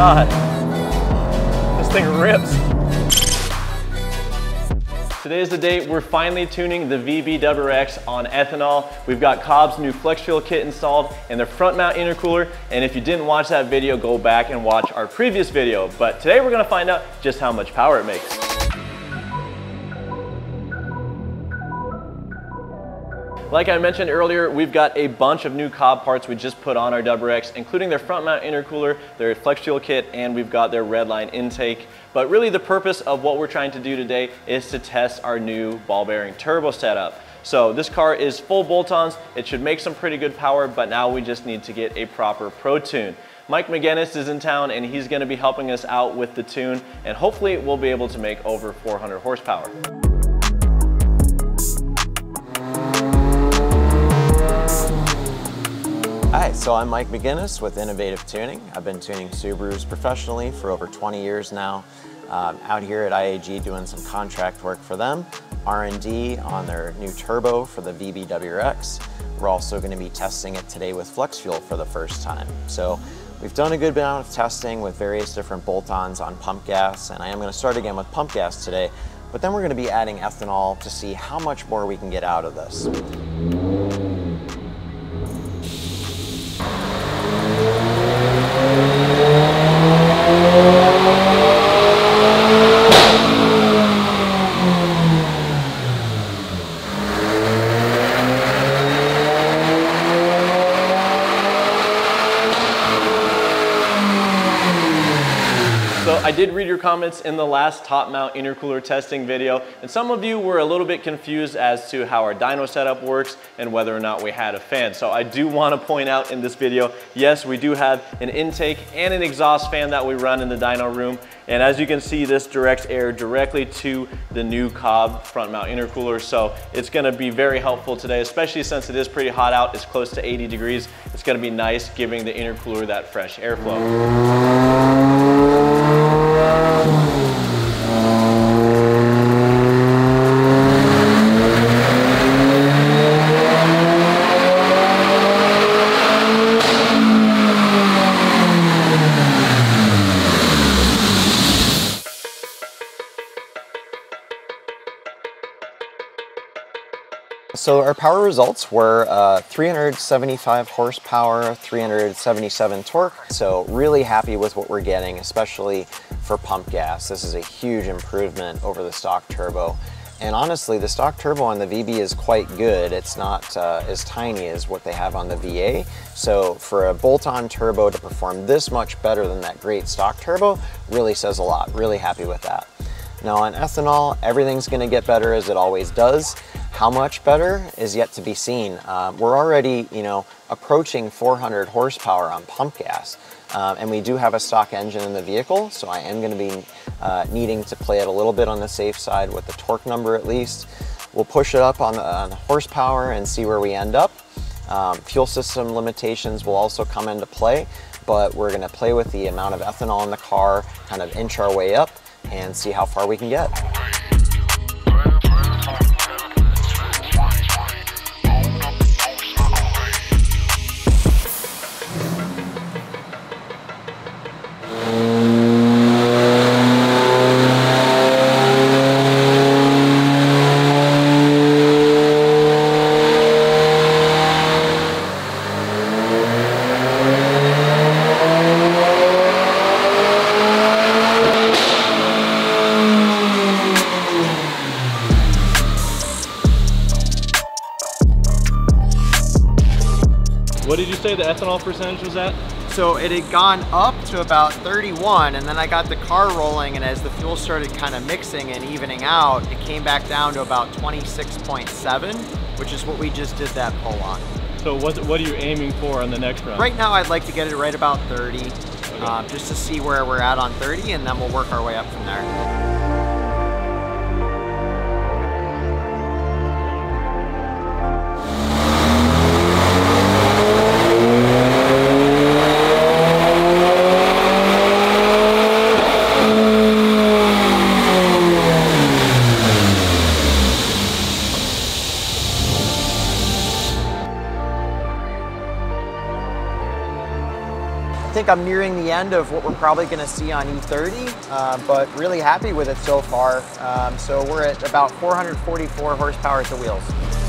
God, this thing rips. Today is the day we're finally tuning the VB WRX on ethanol. We've got Cobb's new flex fuel kit installed and the front mount intercooler. And if you didn't watch that video, go back and watch our previous video. But today we're gonna find out just how much power it makes. Like I mentioned earlier, we've got a bunch of new Cobb parts we just put on our WRX, including their front mount intercooler, their flex fuel kit, and we've got their redline intake. But really the purpose of what we're trying to do today is to test our new ball bearing turbo setup. So this car is full bolt-ons. It should make some pretty good power, but now we just need to get a proper Pro Tune. Mike McGinnis is in town and he's gonna be helping us out with the tune and hopefully we'll be able to make over 400 horsepower. Hi, so I'm Mike McGinnis with Innovative Tuning. I've been tuning Subarus professionally for over 20 years now. Um, out here at IAG doing some contract work for them, R&D on their new turbo for the VB WRX. We're also going to be testing it today with flex fuel for the first time. So we've done a good amount of testing with various different bolt-ons on pump gas, and I am going to start again with pump gas today, but then we're going to be adding ethanol to see how much more we can get out of this. Comments in the last top mount intercooler testing video, and some of you were a little bit confused as to how our dyno setup works and whether or not we had a fan. So I do want to point out in this video, yes, we do have an intake and an exhaust fan that we run in the dyno room. And as you can see, this directs air directly to the new Cobb front mount intercooler. So it's gonna be very helpful today, especially since it is pretty hot out. It's close to 80 degrees. It's gonna be nice giving the intercooler that fresh airflow. So our power results were uh, 375 horsepower, 377 torque. So really happy with what we're getting, especially for pump gas. This is a huge improvement over the stock turbo. And honestly, the stock turbo on the VB is quite good. It's not uh, as tiny as what they have on the VA. So for a bolt-on turbo to perform this much better than that great stock turbo really says a lot. Really happy with that. Now on ethanol, everything's gonna get better as it always does. How much better is yet to be seen. Uh, we're already, you know, approaching 400 horsepower on pump gas. Um, and we do have a stock engine in the vehicle, so I am going to be uh, needing to play it a little bit on the safe side with the torque number at least. We'll push it up on the, on the horsepower and see where we end up. Um, fuel system limitations will also come into play, but we're going to play with the amount of ethanol in the car, kind of inch our way up and see how far we can get. Did you say the ethanol percentage was at? So it had gone up to about 31 and then I got the car rolling and as the fuel started kind of mixing and evening out, it came back down to about 26.7, which is what we just did that pull on. So what, what are you aiming for on the next run? Right now I'd like to get it right about 30, uh, just to see where we're at on 30 and then we'll work our way up from there. I'm nearing the end of what we're probably going to see on E30, uh, but really happy with it so far. Um, so we're at about 444 horsepower at the wheels.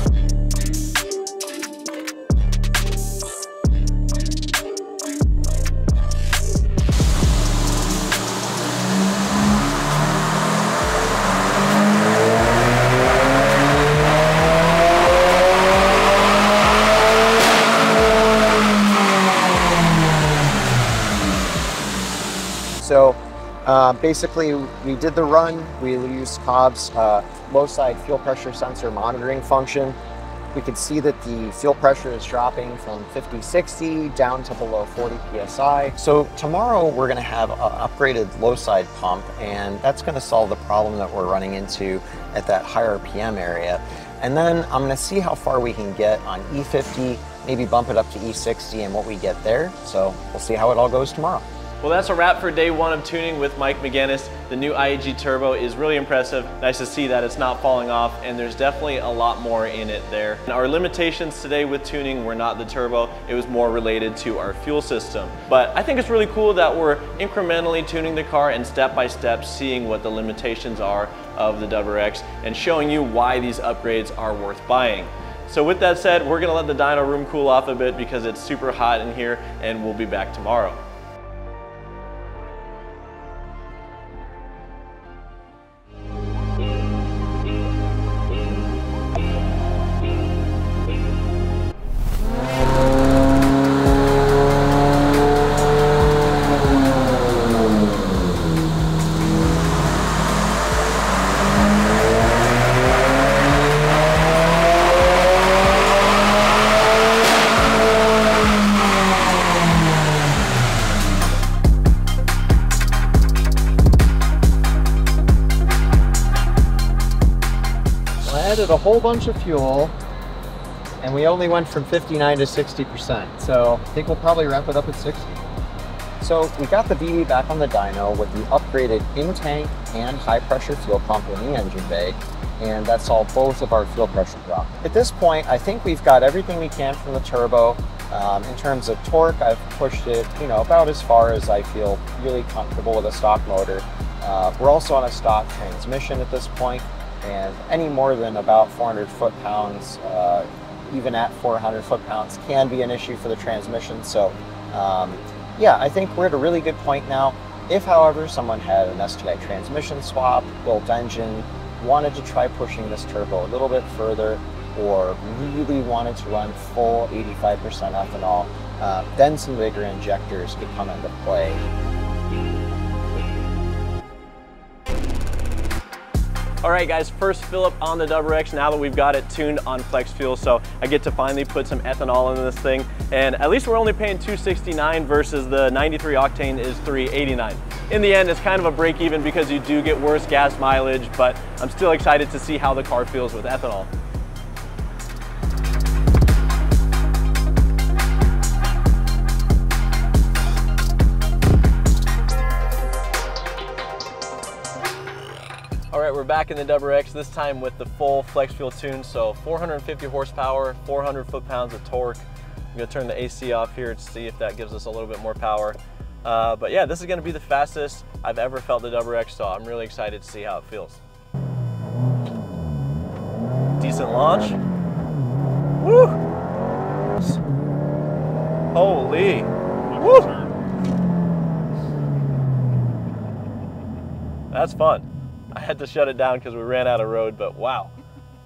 Uh, basically, we did the run. We used Cobb's uh, low side fuel pressure sensor monitoring function. We could see that the fuel pressure is dropping from 50, 60 down to below 40 PSI. So tomorrow we're gonna have an upgraded low side pump and that's gonna solve the problem that we're running into at that higher RPM area. And then I'm gonna see how far we can get on E50, maybe bump it up to E60 and what we get there. So we'll see how it all goes tomorrow. Well, that's a wrap for day one of tuning with Mike McGinnis. The new IAG Turbo is really impressive. Nice to see that it's not falling off, and there's definitely a lot more in it there. And our limitations today with tuning were not the turbo, it was more related to our fuel system. But I think it's really cool that we're incrementally tuning the car and step by step seeing what the limitations are of the WRX and showing you why these upgrades are worth buying. So with that said, we're gonna let the dyno room cool off a bit because it's super hot in here and we'll be back tomorrow. Added a whole bunch of fuel and we only went from 59 to 60%. So I think we'll probably wrap it up at 60. So we got the VB back on the dyno with the upgraded in-tank and high-pressure fuel pump in the engine bay, and that solved both of our fuel pressure drop. At this point, I think we've got everything we can from the turbo. Um, in terms of torque, I've pushed it, you know, about as far as I feel really comfortable with a stock motor. Uh, we're also on a stock transmission at this point, and any more than about 400 foot-pounds, uh, even at 400 foot-pounds, can be an issue for the transmission. So, um, yeah, I think we're at a really good point now. If, however, someone had an STI transmission swap, built engine, wanted to try pushing this turbo a little bit further, or really wanted to run full 85% ethanol, uh, then some bigger injectors could come into play. All right guys, first fill up on the WRX now that we've got it tuned on flex fuel. So I get to finally put some ethanol in this thing. And at least we're only paying 269 versus the 93 octane is 389. In the end, it's kind of a break even because you do get worse gas mileage, but I'm still excited to see how the car feels with ethanol. Right, we're back in the WRX, this time with the full flex fuel tune. So 450 horsepower, 400 foot-pounds of torque. I'm gonna turn the AC off here to see if that gives us a little bit more power. Uh, but yeah, this is gonna be the fastest I've ever felt the WRX, so I'm really excited to see how it feels. Decent launch. Woo! Holy. Woo! That's fun. Had to shut it down because we ran out of road, but wow,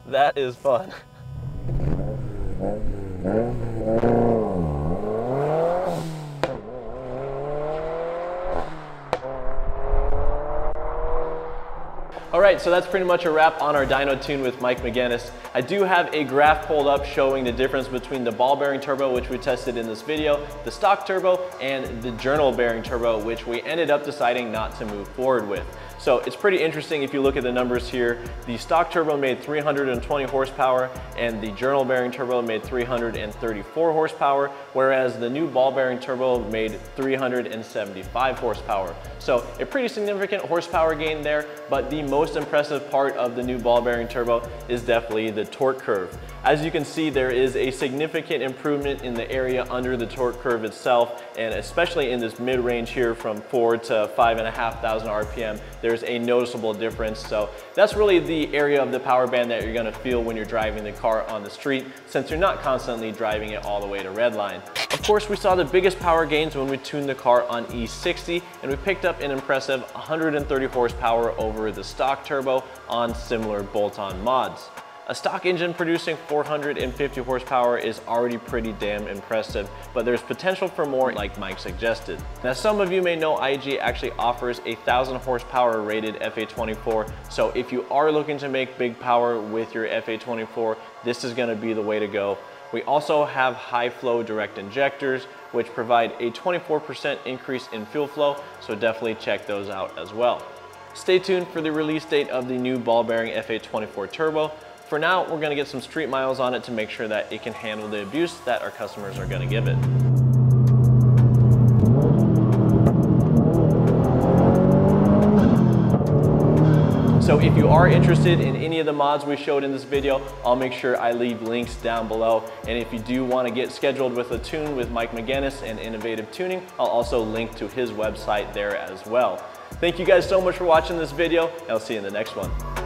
that is fun. All right, so that's pretty much a wrap on our dyno tune with Mike McGinnis. I do have a graph pulled up showing the difference between the ball bearing turbo, which we tested in this video, the stock turbo, and the journal bearing turbo, which we ended up deciding not to move forward with. So it's pretty interesting if you look at the numbers here. The stock turbo made 320 horsepower and the journal bearing turbo made 334 horsepower, whereas the new ball bearing turbo made 375 horsepower. So a pretty significant horsepower gain there, but the most impressive part of the new ball bearing turbo is definitely the torque curve. As you can see, there is a significant improvement in the area under the torque curve itself, and especially in this mid-range here from four to five and a half thousand RPM, there's a noticeable difference. So that's really the area of the power band that you're gonna feel when you're driving the car on the street, since you're not constantly driving it all the way to redline. Of course, we saw the biggest power gains when we tuned the car on E60, and we picked up an impressive 130 horsepower over the stock turbo on similar bolt-on mods. A stock engine producing 450 horsepower is already pretty damn impressive, but there's potential for more like Mike suggested. Now some of you may know IAG actually offers a 1000 horsepower rated FA24, so if you are looking to make big power with your FA24, this is gonna be the way to go. We also have high flow direct injectors, which provide a 24% increase in fuel flow, so definitely check those out as well. Stay tuned for the release date of the new ball bearing FA24 Turbo. For now, we're gonna get some street miles on it to make sure that it can handle the abuse that our customers are gonna give it. So if you are interested in any of the mods we showed in this video, I'll make sure I leave links down below. And if you do wanna get scheduled with a tune with Mike McGinnis and Innovative Tuning, I'll also link to his website there as well. Thank you guys so much for watching this video, and I'll see you in the next one.